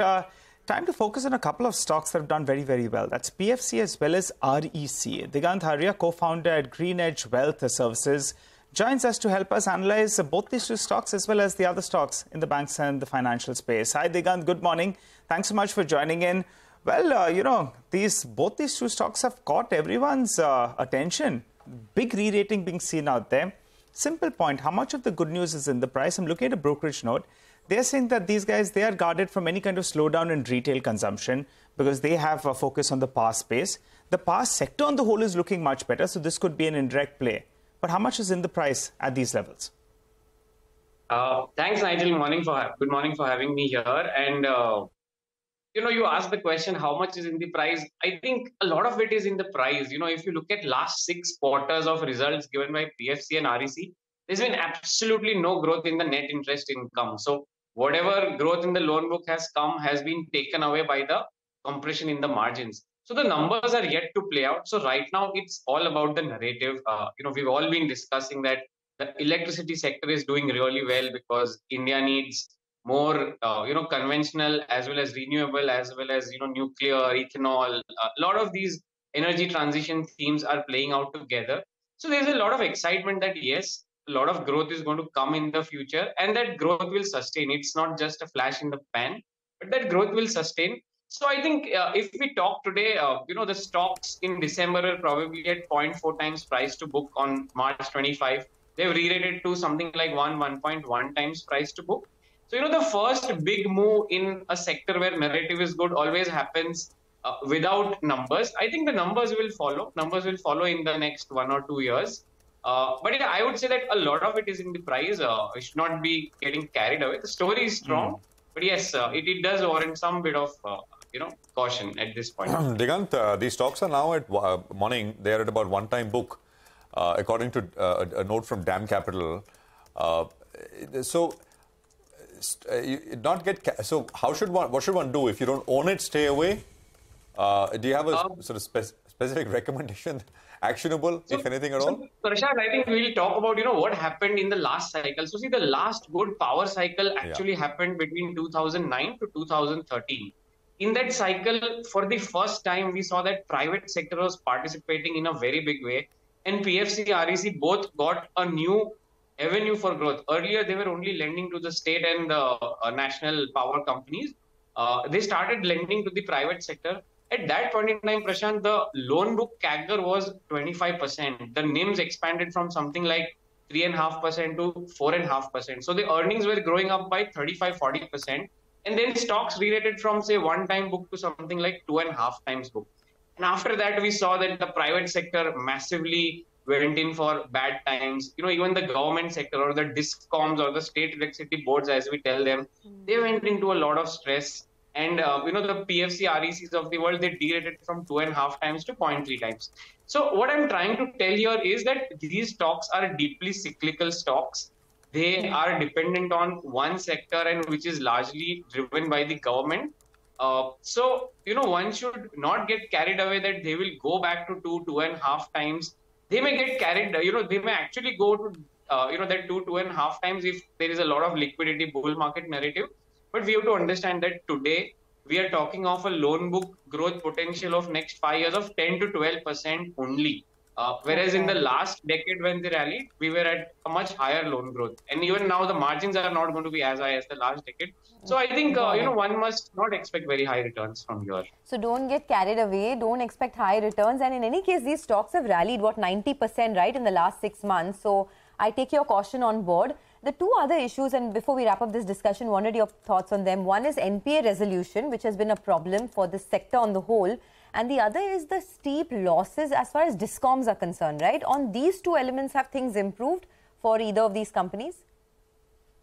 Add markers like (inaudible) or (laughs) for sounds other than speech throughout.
Uh, time to focus on a couple of stocks that have done very, very well. That's PFC as well as REC. Digant Haria, co-founder at GreenEdge Wealth Services, joins us to help us analyze both these two stocks as well as the other stocks in the banks and the financial space. Hi, Digant. Good morning. Thanks so much for joining in. Well, uh, you know, these both these two stocks have caught everyone's uh, attention. Big re-rating being seen out there. Simple point: how much of the good news is in the price? I'm looking at a brokerage note they're saying that these guys they are guarded from any kind of slowdown in retail consumption because they have a focus on the pass space. The pass sector on the whole is looking much better, so this could be an indirect play. But how much is in the price at these levels? Uh, thanks, Nigel. Morning for good morning for having me here. And uh, you know, you asked the question, how much is in the price? I think a lot of it is in the price. You know, if you look at last six quarters of results given by PFC and REC, there's been absolutely no growth in the net interest income. So whatever growth in the loan book has come has been taken away by the compression in the margins. So the numbers are yet to play out. So right now it's all about the narrative. Uh, you know, we've all been discussing that the electricity sector is doing really well because India needs more, uh, you know, conventional as well as renewable as well as you know nuclear, ethanol. A lot of these energy transition themes are playing out together. So there's a lot of excitement that yes, a lot of growth is going to come in the future and that growth will sustain. It's not just a flash in the pan but that growth will sustain. So i think uh, if we talk today uh, you know the stocks in december are probably at 0.4 times price to book on march 25 they've re-rated to something like 1 1.1 times price to book. So you know the first big move in a sector where narrative is good always happens uh, without numbers. I think the numbers will follow. Numbers will follow in the next one or two years uh, but yeah, I would say that a lot of it is in the price. Uh, it should not be getting carried away. The story is strong, mm. but yes, uh, it, it does warrant some bit of uh, you know caution at this point. (clears throat) Digant, uh, these stocks are now at uh, morning. They are at about one time book, according to a, a, note from Dam Capital. so. not get so how should one what should one do if you don't own it stay away do you have a um, sort of spe- specific (laughs) recommendation actionable, so, if anything at all? so? Prashant, I think we'll talk about you know what happened in the last cycle. So see, the last good power cycle actually yeah. happened between 2009 to 2013. In that cycle, for the first time, we saw that private sector was participating in a very big way, and PFC, REC both got a new avenue for growth. Earlier, they were only lending to the state and the uh, national power companies. Uh, they started lending to the private sector at that point in time, Prashant, the loan book CAGR was 25%. The NIMs expanded from something like 3.5% to 4.5%. So the earnings were growing up by 35, 40%. And then stocks re-rated from, say, one time book to something like two and a half times book. And after that, we saw that the private sector massively went in for bad times. You know, even the government sector or the discoms or the state electricity boards, as we tell them, they went into a lot of stress. And uh, you know the PFC RECs of the world they derated from two and a half times to 0.3 times. So what I'm trying to tell here is that these stocks are deeply cyclical stocks. They are dependent on one sector and which is largely driven by the government. Uh, so you know one should not get carried away that they will go back to two two and a half times. They may get carried. You know they may actually go to uh, you know that two two and a half times if there is a lot of liquidity bull market narrative but we have to understand that today we are talking of a loan book growth potential of next five years of 10 to 12 percent only. Uh, whereas okay. in the last decade when they rallied, we were at a much higher loan growth, and even now the margins are not going to be as high as the last decade. So I think uh, you know one must not expect very high returns from here. So don't get carried away. Don't expect high returns. And in any case, these stocks have rallied what 90 percent right in the last six months. So I take your caution on board. The two other issues, and before we wrap up this discussion, wanted your thoughts on them. One is NPA resolution, which has been a problem for the sector on the whole. And the other is the steep losses as far as discoms are concerned, right? On these two elements, have things improved for either of these companies?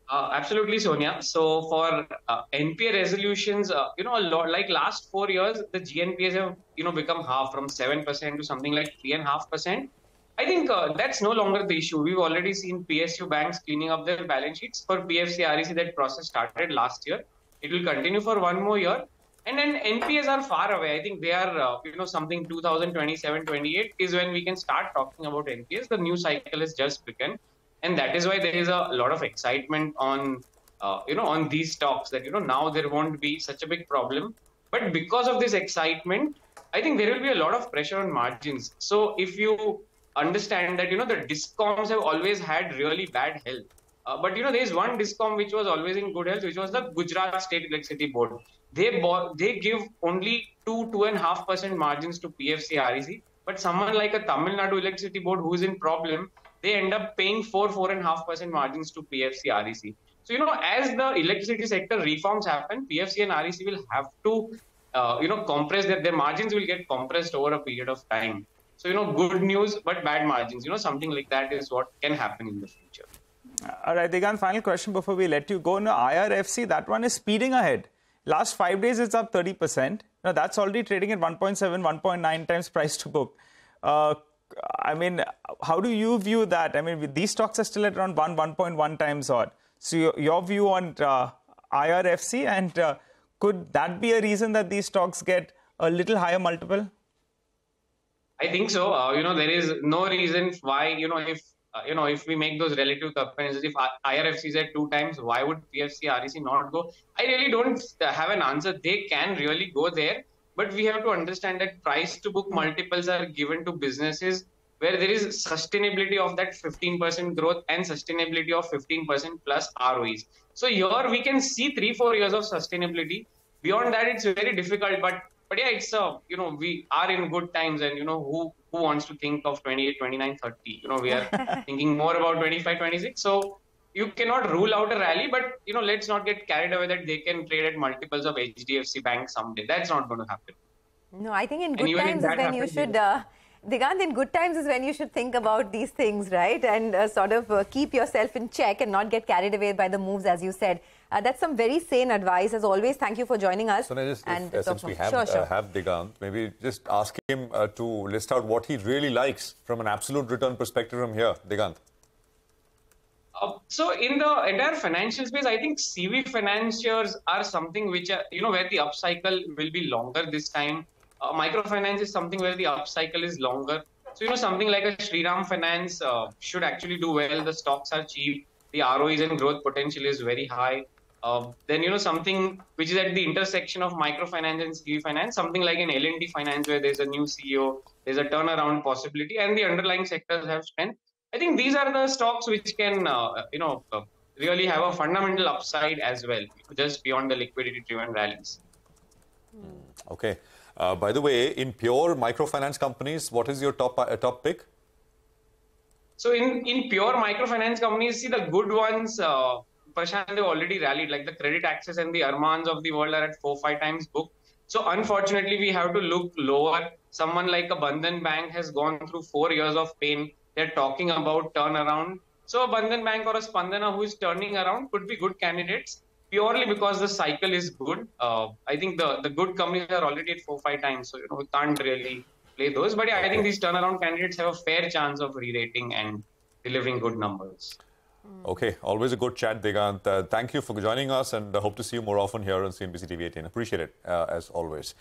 Uh, absolutely, Sonia. So for uh, NPA resolutions, uh, you know, lot like last four years, the GNPAs have you know become half from seven percent to something like three and a half percent. I think uh, that's no longer the issue. We've already seen PSU banks cleaning up their balance sheets. For PFC REC, that process started last year. It will continue for one more year. And then NPAs are far away. I think they are, uh, you know, something 2027, 28 is when we can start talking about NPAs. The new cycle has just begun. And that is why there is a lot of excitement on uh, you know, on these stocks that, you know, now there won't be such a big problem. But because of this excitement, I think there will be a lot of pressure on margins. So if you understand that, you know, the discoms have always had really bad health. Uh, but you know, there is one discom which was always in good health, which was the Gujarat State Electricity Board. They bought, they give only two two and half percent margins to PFC REC, but someone like a Tamil Nadu Electricity Board who is in problem, they end up paying four four and half percent margins to PFC REC. So, you know, as the electricity sector reforms happen, PFC and REC will have to, uh, you know, compress their, their margins will get compressed over a period of time. So, you know, good news, but bad margins, you know, something like that is what can happen in the future. All right, Digant, final question before we let you go. Now, IRFC, that one is speeding ahead. Last five days, it's up 30%. Now, that's already trading at 1.7, 1.9 times price to book. Uh, I mean, how do you view that? I mean, these stocks are still at around 1, 1.1 times odd. So, your, your view on uh, IRFC and uh, could that be a reason that these stocks get a little higher multiple? I think so. Uh, you know, there is no reason why, you know, if uh, you know, if we make those relative comparisons, if IRFC is at two times, why would PFC REC not go? I really don't have an answer. They can really go there, but we have to understand that price to book multiples are given to businesses where there is sustainability of that 15% growth and sustainability of 15% plus ROEs. So here we can see three, four years of sustainability. Beyond that, it's very difficult. But but yeah, it's uh, you know we are in good times, and you know who who wants to think of 28, 29, 30? You know we are (laughs) thinking more about 25, 26. So you cannot rule out a rally, but you know let's not get carried away that they can trade at multiples of HDFC Bank someday. That's not going to happen. No, I think in good times is when you should. Uh, Digant, in good times is when you should think about these things, right? And uh, sort of uh, keep yourself in check and not get carried away by the moves, as you said. Uh, that's some very sane advice. As always, thank you for joining us. So, just, and if, since we have, sure, sure. have Digant, maybe just ask him uh, to list out what he really likes from an absolute return perspective from here, Digant. Uh, so in the entire financial space, I think CV financiers are something which are, you know, where the upcycle will be longer this time uh, microfinance is something where the upcycle is longer. So, you know, something like a Shriram Finance uh, should actually do well. The stocks are cheap. The ROEs and growth potential is very high. Uh, then, you know, something which is at the intersection of microfinance and CV finance, something like an L&T finance where there's a new CEO, there's a turnaround possibility, and the underlying sectors have strength. I think these are the stocks which can, uh, you know, uh, really have a fundamental upside as well, just beyond the liquidity-driven rallies. Okay. Uh, by the way, in pure microfinance companies, what is your top uh, top pick? So in, in pure microfinance companies, see the good ones, uh, Prashant, they already rallied, like the Credit Access and the Armans of the world are at four, five times book. So unfortunately, we have to look lower. Someone like a Bandhan Bank has gone through four years of pain. They're talking about turnaround. So a Bandhan Bank or a Spandana who is turning around could be good candidates purely because the cycle is good. Uh, I think the, the good companies are already at four, five times, so you know we can't really play those. But yeah, I think these turnaround candidates have a fair chance of re-rating and delivering good numbers. Okay, always a good chat, Digant. Uh, thank you for joining us, and I hope to see you more often here on CNBC TV 18. Appreciate it uh, as always.